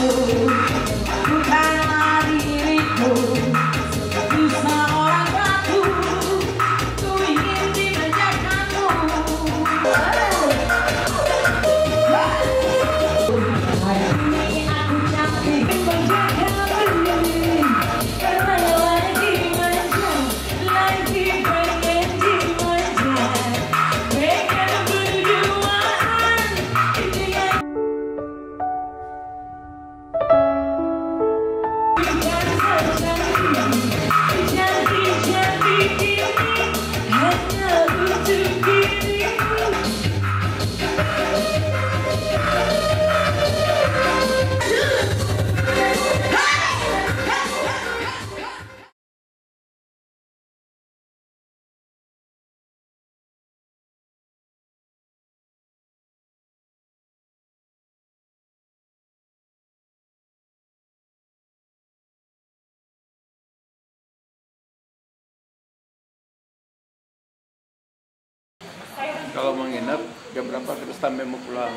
you. Kalau menginap jam berapa kita sampai mau pulang?